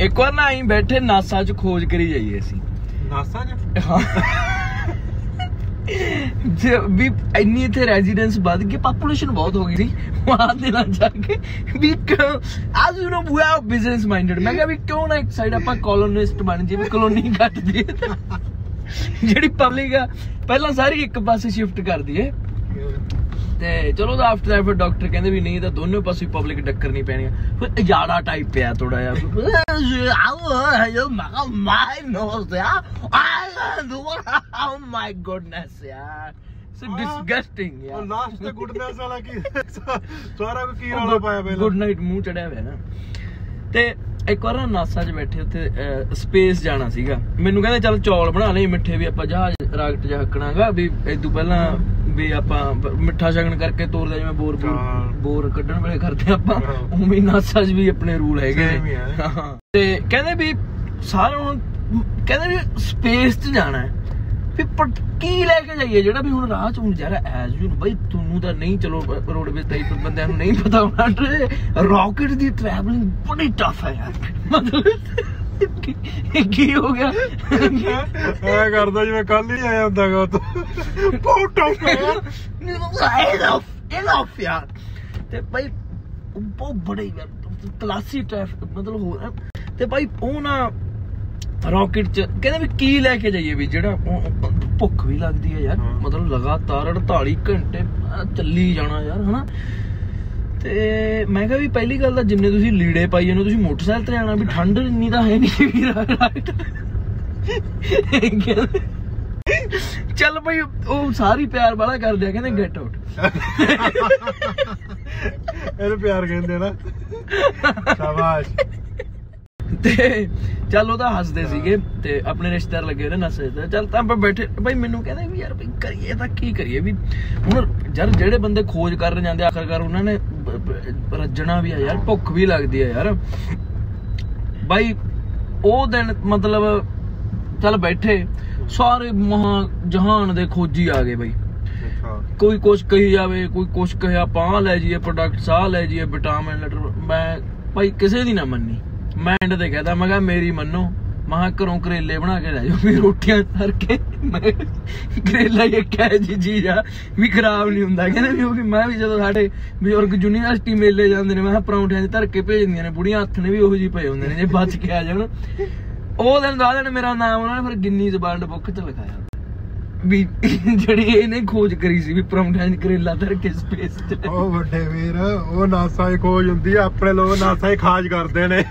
ਇੱਕ ਵਾਰ ਨਾ ਆਈ ਬੈਠੇ ਨਾਸਾ 'ਚ ਖੋਜ ਕਰੀ ਜਾਈਏ ਅਸੀਂ। ਨਾਸਾ ਚ? ਹਾਂ। ਜੇ ਵੀ ਇੰਨੀ ਇੱਥੇ ਰੈਜ਼ੀਡੈਂਸ ਵੱਧ ਗਈ ਪਾਪੂਲੇਸ਼ਨ ਬਹੁਤ ਹੋ ਗਈ ਸੀ ਵਹਾਂ ਦੇ ਨਾਲ ਜਾ ਕੇ ਵੀ as you know we are business minded ਮੈਂ ਕਿਹਾ ਵੀ ਕਿਉਂ ਨਾ ਇੱਕ ਸਾਈਡ ਆਪਾਂ ਕਲੋਨਿਸਟ ਬਣ ਜੇ ਵੀ ਕਲੋਨੀ ਕੱਟ ਦਈਏ। ਜਿਹੜੀ ਪਬਲਿਕ ਆ ਪਹਿਲਾਂ ਸਾਰੀ ਇੱਕ ਪਾਸੇ ਸ਼ਿਫਟ ਕਰ ਦਈਏ। ਤੇ ਚਲੋ ਦਾ ਆਫਟਰ ਫਿਰ ਡਾਕਟਰ ਕਹਿੰਦੇ ਵੀ ਨਹੀਂ ਤਾਂ ਦੋਨੋਂ ਪਾਸੇ ਪਬਲਿਕ ਟੱਕਰ ਨਹੀਂ ਪੈਣੀ ਫਿਰ ਅਜਾੜਾ ਟਾਈਪ ਪਿਆ ਥੋੜਾ ਜਿਹਾ। ਆਓ ਯੋ ਮਾਈ ਨੋਸ ਯਾ ਓ ਮਾਈ ਗੁੱਡਨੈਸ ਯਾਰ। ਸੋ ਡਿਸਗਸਟਿੰਗ ਉਹ ਯਾਰ। ਲਾਸਟ ਤੇ ਗੁੱਡਨੈਸ ਵਾਲਾ ਕੀ? ਸਾਰਾ ਕੋ ਕੀ ਰੌਲਾ ਪਾਇਆ ਪਹਿਲਾਂ? ਗੁੱਡ ਨਾਈਟ ਮੂੰਹ ਚੜਿਆ ਹੋਇਆ ਨਾ। ਤੇ ਇੱਕ ਵਾਰ ਨਾ ਨਾਸਾ 'ਚ ਬੈਠੇ ਉੱਥੇ ਸਪੇਸ ਜਾਣਾ ਸੀਗਾ। ਮੈਨੂੰ ਕਹਿੰਦੇ ਚੱਲ ਚੌਲ ਬਣਾ ਲਈ ਮਿੱਠੇ ਵੀ ਆਪਾਂ ਜਹਾਜ਼ ਰਾਕਟ ਹੱਕਣਾਗਾ ਵੀ ਇਦੋਂ ਪਹਿਲਾਂ ਵੀ ਆਪਾਂ ਮਿੱਠਾ ਸ਼ਗਨ ਕਰਕੇ ਤੋਰਦੇ ਜਿਵੇਂ ਬੋਰ ਬੋਰ- ਕੱਢਣ ਵੇਲੇ ਕਰਦੇ ਆਪਾਂ। ਉਵੇਂ ਨਾਸਾ 'ਚ ਵੀ ਆਪਣੇ ਰੂਲ ਹੈਗੇ ਨੇ। ਤੇ ਕਹਿੰਦੇ ਵੀ ਸਾਰਿਆਂ ਨੂੰ ਕਹਿੰਦੇ ਵੀ ਸਪੇਸ 'ਚ ਜਾਣਾ ਹੈ। ਵੀ ਕੀ ਲੈ ਕੇ ਜਾਈਏ ਜਿਹੜਾ ਵੀ ਹੁਣ ਰਾਹ ਚ ਹੁਣ ਯਾਰ ਐਸ ਯੂ ਬਈ ਤੁਹਾਨੂੰ ਤਾਂ ਨਹੀਂ ਚਲੋ ਰੋਡਵੇਜ਼ ਟਾਈਪ ਬੰਦਿਆਂ ਨੂੰ ਨਹੀਂ ਪਤਾ ਹੋਣਾ। ਰਾਕਟ ਦੀ ਟਰੈਵਲਿੰਗ ਬੜੀ ਟਫ ਹੈ ਯਾਰ। ਮਤਲਬ ਕੀ- ਹੋ ਗਿਆ? ਐ ਕਰਦਾ ਜਿਵੇਂ ਕੱਲ ਹੀ ਆਇਆ ਹੁੰਦਾਗਾ ਉਹ ਬਹੁਤ ਟੌਪ ਇਨਫ ਇਨਫ ਯਾਰ। ਤੇ ਭਾਈ ਉਹ ਬਹੁਤ ਬੜੇ ਯਾਰ। ਕਲਾਸੀ ਟ੍ਰੈਫਿਕ ਮਤਲਬ ਹੋ। ਤੇ ਭਾਈ ਉਹ ਨਾ ਰਾਕਟ ਚ ਕਹਿੰਦੇ ਵੀ ਕੀ ਲੈ ਕੇ ਜਾਈਏ ਵੀ ਜਿਹੜਾ ਭੁੱਖ ਵੀ ਲੱਗਦੀ ਹੈ ਯਾਰ। ਮਤਲਬ ਲਗਾਤਾਰ 48 ਘੰਟੇ ਚੱਲੀ ਜਾਣਾ ਯਾਰ ਹਨਾ? ਤੇ ਮੈਂ ਕਿਹਾ ਵੀ ਪਹਿਲੀ ਗੱਲ ਤਾਂ ਜਿੰਨੇ ਤੁਸੀਂ ਲੀੜੇ ਪਾਈ ਜਾਂਦੇ ਤੁਸੀਂ ਮੋਟਰਸਾਈਕਲ ਤੇ ਜਾਣਾ ਵੀ ਠੰਡ ਇੰਨੀ ਤਾਂ ਹੈ ਨਹੀਂ ਵੀ ਰਾਈਟ ਚੱਲ ਭਾਈ ਉਹ ਸਾਰੀ ਪਿਆਰ ਵਾਲਾ ਕਰਦੇ ਆ, ਕਹਿੰਦੇ ਗੈਟ ਆਊਟ ਇਹਨੂੰ ਪਿਆਰ ਕਹਿੰਦੇ ਨਾ। ਸ਼ਾਬਾਸ਼। ਤੇ ਚੱਲ ਉਹਦਾ ਹੱਸਦੇ ਸੀਗੇ ਤੇ ਆਪਣੇ ਰਿਸ਼ਤੇਦਾਰ ਲੱਗੇ ਨੇ ਨਸੇ ਤੇ। ਚੱਲ ਤਾਂ ਆਪਾਂ ਬੈਠੇ ਭਾਈ ਮੈਨੂੰ ਕਹਿੰਦੇ ਵੀ ਯਾਰ ਭਾਈ ਕਰੀਏ ਤਾਂ ਕੀ ਕਰੀਏ ਵੀ ਹੁਣ ਯਾਰ ਜਿਹੜੇ ਬੰਦੇ ਖੋਜ ਕਰਨ ਜਾਂਦੇ ਆਖਰਕਾਰ ਉਹਨਾਂ ਨੇ ਰੱਜਣਾ ਵੀ ਆ ਯਾਰ ਭੁੱਖ ਵੀ ਲੱਗਦੀ ਆ ਯਾਰ। ਭਾਈ ਉਹ ਦਿਨ ਮਤਲਬ ਚੱਲ ਬੈਠੇ ਸਾਰੇ ਮਹਾ ਜਹਾਨ ਦੇ ਖੋਜੀ ਆ ਗਏ ਭਾਈ ਅੱਛਾ। ਕੋਈ ਕੁਛ ਕਹੀ ਜਾਵੇ ਕੋਈ ਕੁਛ ਕਹੇ ਆਪਾਂ ਲੈ ਜੀਏ ਪ੍ਰੋਡਕਟ ਸਾਹ ਲੈ ਜੀਏ ਵਿਟਾਮਿਨ ਲੈਟਰ ਮੈਂ ਭਾਈ ਕਿਸੇ ਦੀ ਨਾ ਮੰਨੀ। ਮੈਂ ਐਂਡ ਤੇ ਕਹਦਾ ਮੈਂ ਕਿਹਾ, ਮੇਰੀ ਮੰਨੋ। ਮਹਾ ਘਰੋਂ ਕਰੇਲੇ ਬਣਾ ਕੇ ਲੈ ਜਾਓ, ਵੀ ਰੋਟੀਆਂ ਧਰ ਕੇ ਮੈਂ ਕਰੇਲਾ ਹੀ ਇੱਕ ਹੈ ਜੀ ਆ, ਵੀ ਖਰਾਬ ਨਹੀਂ ਹੁੰਦਾ। ਕਹਿੰਦੇ ਵੀ ਉਹ ਵੀ, ਮੈਂ ਵੀ ਜਦੋਂ ਸਾਡੇ ਬਜ਼ੁਰਗ ਯੂਨੀਵਰਸਿਟੀ ਮੇਲੇ ਜਾਂਦੇ ਨੇ, ਮੈਂ ਕਿਹਾ, ਪਰੌਂਠਿਆਂ 'ਚ ਧਰ ਕੇ ਭੇਜਦੀਆਂ ਨੇ ਬੁੜੀਆਂ, ਹੱਥ ਨੇ ਵੀ ਉਹੋ ਜਿਹੇ ਪਏ ਹੁੰਦੇ ਨੇ, ਜੇ ਬਚ ਕੇ ਆ ਜਾਣ। ਉਹ ਦਿਨ ਦਾ ਦਿਨ ਮੇਰਾ ਨਾਮ ਉਹਨਾਂ ਨੇ ਫਿਰ ਗਿੰਨੀ ਵਰਲਡ ਬੁੱਕ 'ਚ ਲਿਖਾਇਆ। ਵੀ ਜਿਹੜੀ ਇਹਨੇ ਖੋਜ ਕਰੀ ਸੀ ਵੀ ਪਰੌਂਠਿਆਂ 'ਚ ਕਰੇਲਾ ਧਰ ਕੇ ਸਪੇਸ 'ਚ। ਉਹ ਵੱਡੇ ਵੀਰ, ਉਹ ਨਾਸਾ ਹੀ ਖੋਜ ਹੁੰਦੀ ਆ, ਆਪਣੇ ਲੋਕ ਨਾਸਾ ਹੀ ਖਾਜ ਕਰਦੇ ਨੇ।